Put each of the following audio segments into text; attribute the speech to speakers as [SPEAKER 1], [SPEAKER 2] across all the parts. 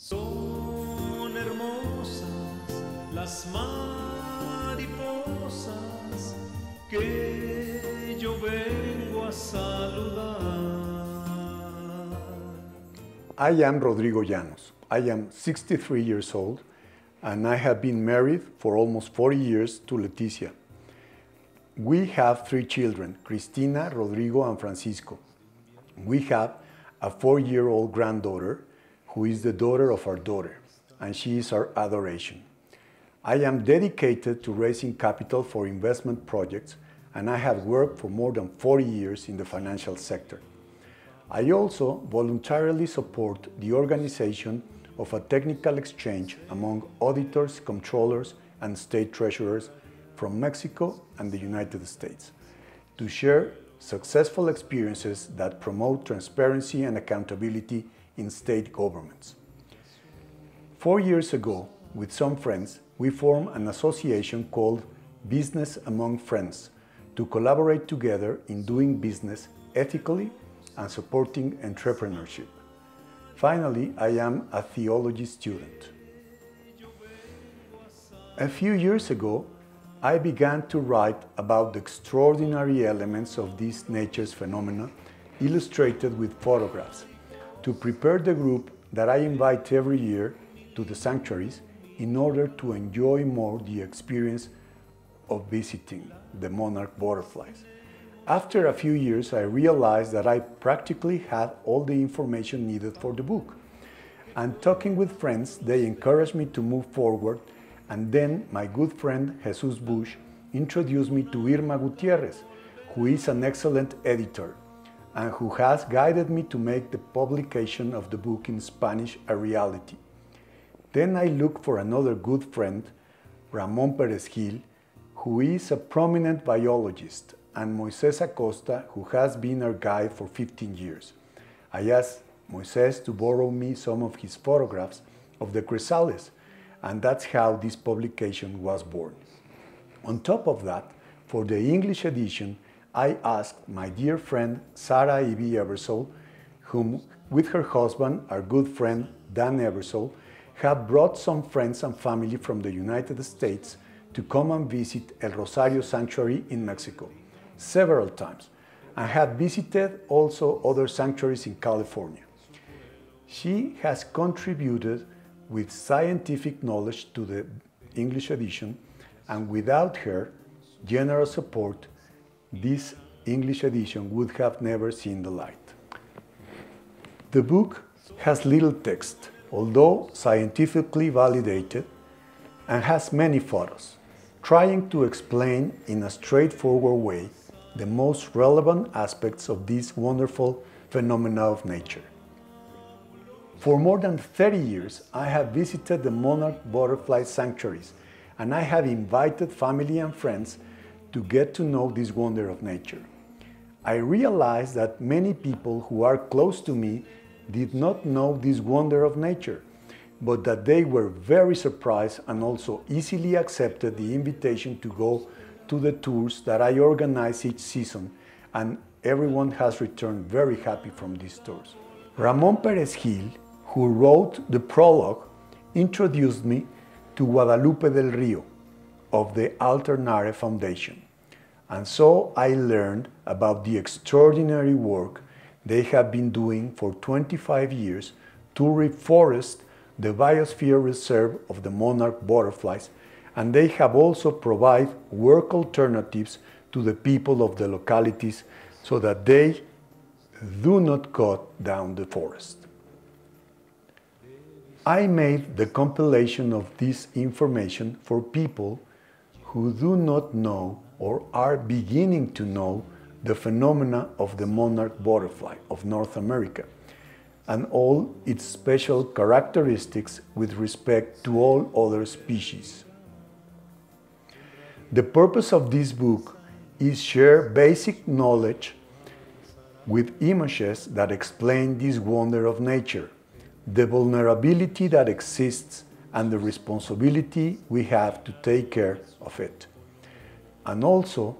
[SPEAKER 1] Son hermosas las mariposas que yo vengo a saludar.
[SPEAKER 2] I am Rodrigo Llanos. I am 63 years old and I have been married for almost 40 years to Leticia. We have three children, Cristina, Rodrigo, and Francisco. We have a four-year-old granddaughter who is the daughter of our daughter, and she is our adoration. I am dedicated to raising capital for investment projects, and I have worked for more than 40 years in the financial sector. I also voluntarily support the organization of a technical exchange among auditors, controllers, and state treasurers from Mexico and the United States to share successful experiences that promote transparency and accountability in state governments. Four years ago, with some friends, we formed an association called Business Among Friends to collaborate together in doing business ethically and supporting entrepreneurship. Finally, I am a theology student. A few years ago, I began to write about the extraordinary elements of these nature's phenomena illustrated with photographs to prepare the group that I invite every year to the sanctuaries in order to enjoy more the experience of visiting the monarch butterflies. After a few years, I realized that I practically had all the information needed for the book. And talking with friends, they encouraged me to move forward. And then my good friend Jesus Bush introduced me to Irma Gutierrez, who is an excellent editor and who has guided me to make the publication of the book in Spanish a reality. Then I look for another good friend, Ramon Perez Gil, who is a prominent biologist and Moises Acosta, who has been our guide for 15 years. I asked Moises to borrow me some of his photographs of the chrysales, and that's how this publication was born. On top of that, for the English edition, I asked my dear friend Sarah Ivy Eversole, whom with her husband, our good friend Dan Eversole, have brought some friends and family from the United States to come and visit El Rosario Sanctuary in Mexico several times and have visited also other sanctuaries in California. She has contributed with scientific knowledge to the English edition, and without her generous support, this English edition would have never seen the light. The book has little text, although scientifically validated, and has many photos, trying to explain in a straightforward way the most relevant aspects of this wonderful phenomena of nature. For more than 30 years, I have visited the monarch butterfly sanctuaries and I have invited family and friends to get to know this wonder of nature. I realized that many people who are close to me did not know this wonder of nature, but that they were very surprised and also easily accepted the invitation to go to the tours that I organize each season, and everyone has returned very happy from these tours. Ramon Perez Gil, who wrote the prologue, introduced me to Guadalupe del Rio of the Alternare Foundation. And so I learned about the extraordinary work they have been doing for 25 years to reforest the biosphere reserve of the monarch butterflies and they have also provided work alternatives to the people of the localities so that they do not cut down the forest. I made the compilation of this information for people who do not know or are beginning to know the phenomena of the monarch butterfly of North America and all its special characteristics with respect to all other species. The purpose of this book is share basic knowledge with images that explain this wonder of nature, the vulnerability that exists and the responsibility we have to take care of it. And also,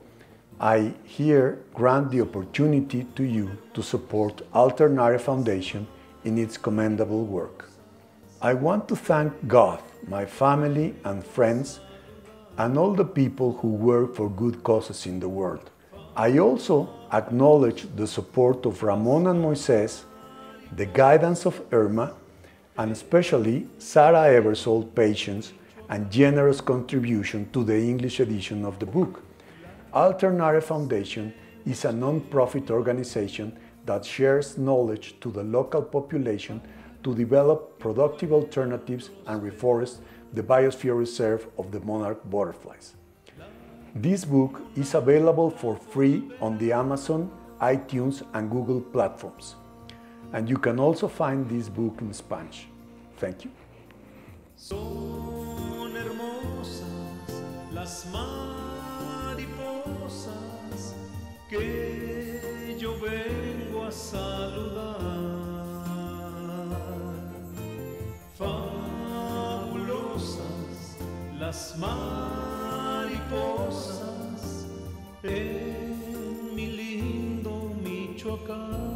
[SPEAKER 2] I here grant the opportunity to you to support Alternare Foundation in its commendable work. I want to thank God, my family and friends, and all the people who work for good causes in the world. I also acknowledge the support of Ramon and Moises, the guidance of Irma, and especially Sarah Eversole's patience and generous contribution to the English edition of the book. Alternare Foundation is a non-profit organization that shares knowledge to the local population to develop productive alternatives and reforest the biosphere reserve of the monarch butterflies. This book is available for free on the Amazon, iTunes and Google platforms. And you can also find this book in Spanish. Thank you.
[SPEAKER 1] Son hermosas las mariposas que yo vengo a saludar. Fabulosas las mariposas en mi lindo Michoacán.